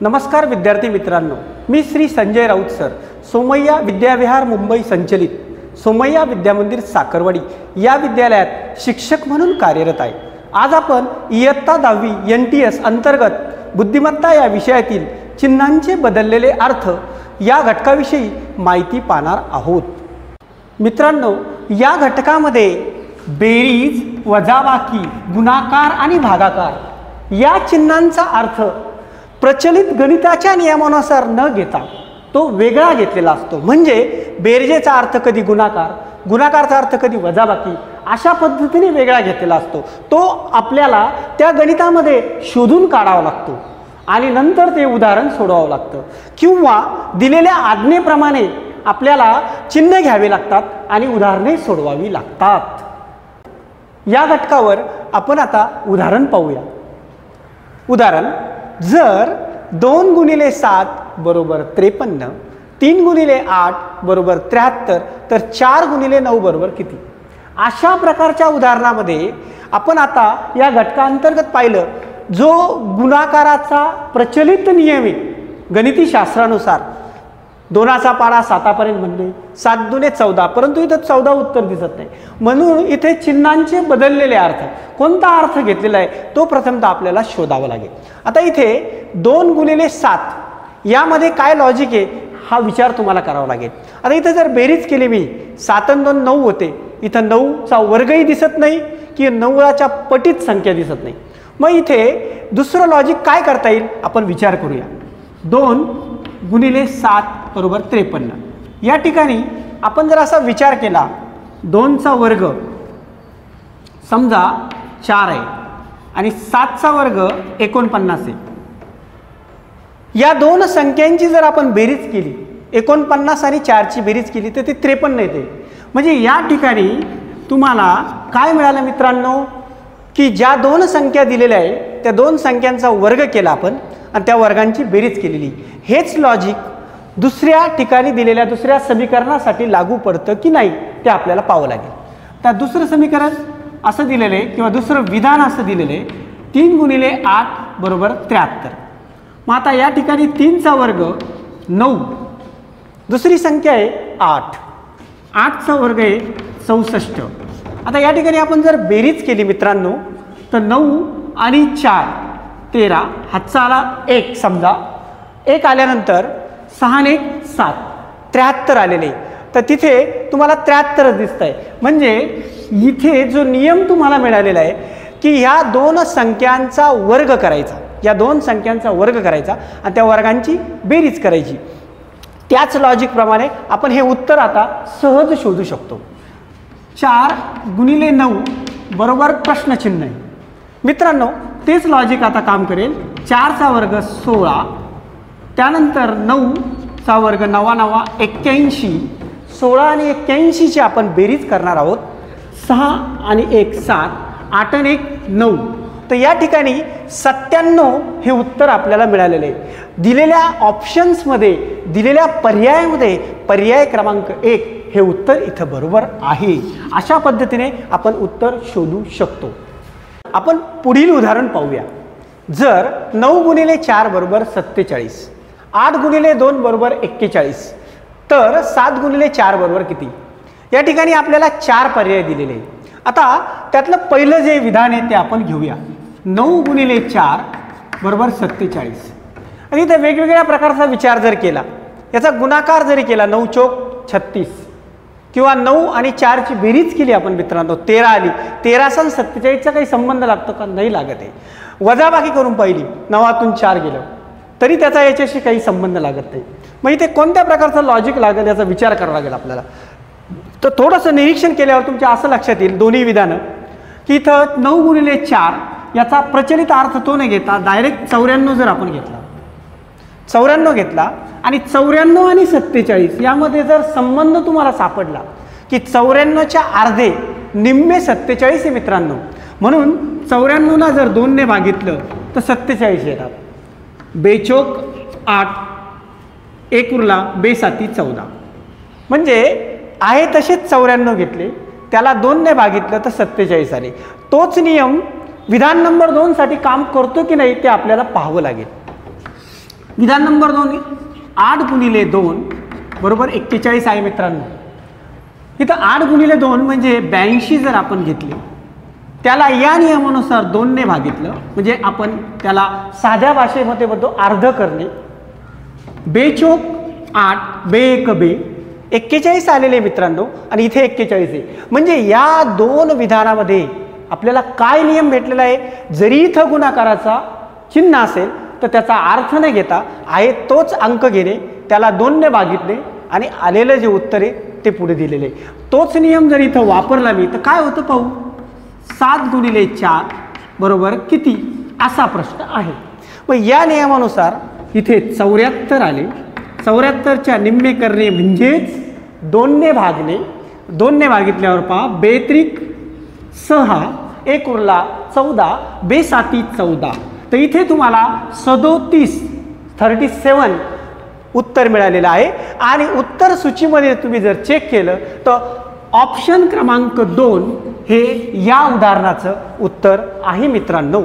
नमस्कार विद्यार्थी मित्रांनो मी श्री संजय राऊत सर. सोमय्या विद्याविहार मुंबई संचलित सोमय्या विद्यामंदिर साखरवाडी या विद्यालयात शिक्षक म्हणून कार्यरत आहे. आज आपण इयत्ता दहावी एन टी एस अंतर्गत बुद्धिमत्ता या विषयातील चिन्हांचे बदललेले अर्थ या घटकाविषयी माहिती पाहणार आहोत. मित्रांनो या घटकामध्ये बेरीज वजाबाकी गुणाकार आणि भागाकार या चिन्हांचा अर्थ प्रचलित गणिताच्या नियमानुसार न घेता तो वेगळा घेतलेला असतो. म्हणजे बेरजेचा अर्थ कधी गुणाकार गुणाकारचा अर्थ कधी वजाबाकी अशा पद्धतीने वेगळा घेतलेला असतो. तो आपल्याला त्या गणितामध्ये शोधून काढावा लागतो आणि नंतर ते उदाहरण सोडवावं लागतं. किंवा दिलेल्या आज्ञेप्रमाणे आपल्याला चिन्ह घ्यावे लागतात आणि उदाहरणे सोडवावी लागतात. या घटकावर आपण आता उदाहरण पाहूया. उदाहरण जर दोन गुणिले सात बरोबर त्रेपन्न तीन गुणिले आठ बरोबर त्र्याहत्तर तर चार गुणिले नऊ बरोबर किती? अशा प्रकारच्या उदाहरणामध्ये आपण आता या घटकांतर्गत पाहिलं जो गुणाकाराचा प्रचलित नियम आहे गणिती शास्त्रानुसार दोनाचा पाडा सातापर्यंत म्हणले सात दुने चौदा. परंतु इथं चौदा उत्तर दिसत नाही. म्हणून इथे चिन्हांचे बदललेले अर्थ. कोणता अर्थ घेतलेला आहे? तो प्रथमतः आपल्याला शोधावा लागेल. आता इथे दोन गुणिले सात. यामध्ये काय लॉजिक आहे? हा विचार तुम्हाला करावा लागेल. आता इथं जर बेरीज केली मी सात दोन नऊ होते. इथं नऊचा वर्गही दिसत नाही की नऊच्या पटीत संख्या दिसत नाही. मग इथे दुसरं लॉजिक काय करता येईल? आपण विचार करूया. दोन गुणिले सात बरोबर त्रेपन्न. या ठिकाणी आपण जर असा विचार केला दोनचा वर्ग समजा चार आहे आणि सातचा वर्ग एकोणपन्नास आहे. या दोन संख्यांची जर आपण बेरीज केली एकोणपन्नास आणि चारची बेरीज केली तर ती त्रेपन्न येते. म्हणजे या ठिकाणी तुम्हाला काय मिळालं मित्रांनो? की ज्या दोन संख्या दिलेल्या आहे त्या दोन संख्यांचा वर्ग केला आपण आणि त्या वर्गांची बेरीज केलेली. हेच लॉजिक दुसऱ्या ठिकाणी दिलेल्या दुसऱ्या समीकरणासाठी लागू पडतं की नाही ते आपल्याला पाहावं लागेल. तर दुसरं समीकरण असं दिलेलं आहे किंवा दुसरं विधान असं दिलेलं आहे तीन गुणिले आठ बरोबर त्र्याहत्तर. मग आता या ठिकाणी तीनचा वर्ग नऊ. दुसरी संख्या आहे आठ. आठचा वर्ग आहे चौसष्ट. आता या ठिकाणी आपण जर बेरीज केली मित्रांनो तर नऊ आणि चार तेरा हातचा आला एक समजा. एक आल्यानंतर सहा एक सात त्र्याहत्तर आलेले. तर तिथे तुम्हाला त्र्याहत्तरच दिसत आहे म्हणजे इथे जो नियम तुम्हाला मिळालेला आहे की ह्या दोन संख्यांचा वर्ग करायचा. या दोन संख्यांचा वर्ग करायचा आणि त्या वर्गांची बेरीज करायची. त्याच लॉजिकप्रमाणे आपण हे उत्तर आता सहज शोधू शकतो. चार गुणिले नऊ बरोबर प्रश्नचिन्ह आहे. मित्रांनो तेच लॉजिक आता काम करेल. चारचा वर्ग सोळा त्यानंतर नऊचा वर्ग नवा नवा एक्क्याऐंशी. सोळा आणि एक्क्याऐंशीची आपण बेरीज करणार आहोत. सहा आणि एक सात आठ आणि एक नऊ. तर या ठिकाणी सत्त्याण्णव हे उत्तर आपल्याला मिळालेलं आहे. दिलेल्या ऑप्शन्समध्ये दिलेल्या पर्यायामध्ये पर्याय क्रमांक एक हे उत्तर इथं बरोबर आहे. अशा पद्धतीने आपण उत्तर शोधू शकतो. आपण पुढील उदाहरण पाहूया. जर नऊ गुणिले चार बरोबर सत्तेचाळीस आठ गुणिले दोन बरोबर एक्केचाळीस तर सात गुणिले चार बरोबर किती? या ठिकाणी आपल्याला चार पर्याय दिलेले आहे आता त्यातलं पहिलं जे विधान आहे ते आपण घेऊया. नऊ गुणिले चार बरोबर सत्तेचाळीस. आणि इथं वेगवेगळ्या प्रकारचा विचार जर केला याचा गुणाकार जरी केला नऊ चोक छत्तीस किंवा नऊ आणि चारची बेरीज केली आपण मित्रांनो तेरा आली. तेरा सण सत्तेचाळीसचा काही संबंध लागतो का? नाही लागत आहे. वजाबाकी करून पाहिली. नवातून चार गेलं. तरी त्याचा याच्याशी काही संबंध लागत नाही. मग इथे कोणत्या प्रकारचं लॉजिक लागेल याचा विचार करावा लागेल आपल्याला? तर थोडंसं निरीक्षण केल्यावर तुमच्या असं लक्षात येईल दोन्ही विधानं की इथं नऊ गुणिले चार याचा प्रचलित अर्थ तो न घेता डायरेक्ट चौऱ्याण्णव जर आपण घेतला चौऱ्याण्णव घेतला आणि चौऱ्याण्णव आणि सत्तेचाळीस यामध्ये जर संबंध तुम्हाला सापडला की चौऱ्याण्णवच्या अर्धे निम्मे सत्तेचाळीस आहे मित्रांनो. म्हणून चौऱ्याण्णवला जर दोनने भागितलं तर सत्तेचाळीस येतात. बेचोक आठ एक उरला बेसाती चौदा. म्हणजे आहे तसेच चौऱ्याण्णव घेतले त्याला दोनने भागितलं तर सत्तेचाळीस आले. तोच नियम विधान नंबर दोनसाठी काम करतो की नाही ते आपल्याला पाहावं लागेल. विधान नंबर दोन आठ गुणिले दोन बरोबर एक्केचाळीस आहे मित्रांनो. इथं आठ गुणिले दोन म्हणजे ब्याऐंशी जर आपण घेतले त्याला या नियमानुसार दोनने भागितलं म्हणजे आपण त्याला साध्या भाषेमध्ये बोलतो अर्ध करणे. बेचोक आठ बे एक बे एक्केचाळीस आलेले मित्रांनो आणि इथे एक्केचाळीस आहे. म्हणजे या दोन विधानामध्ये आपल्याला काय नियम भेटलेला आहे? जरी इथं गुणाकाराचा चिन्ह असेल तर त्याचा अर्थ न घेता आहे तोच अंक घेणे त्याला दोनने भागितले आणि आलेलं जे उत्तर आहे ते पुढे दिलेले तोच नियम जर इथं वापरला मी तर काय होतं पाहू? सात गुणिले चार बरोबर किती? असा प्रश्न आहे. मग या नियमानुसार इथे चौऱ्याहत्तर आले. चौऱ्याहत्तरच्या निम्मे करणे म्हणजेच दोनने भागणे. दोनने भागितल्यावर पहा बेत्रिक सहा एक उरला चौदा बेसाती चौदा. तर इथे तुम्हाला सदोतीस थर्टी सेवन उत्तर मिळालेलं आहे. आणि उत्तर सूचीमध्ये तुम्ही जर चेक केलं तर ऑप्शन क्रमांक दोन हे या उदाहरणाचं उत्तर आहे मित्रांनो.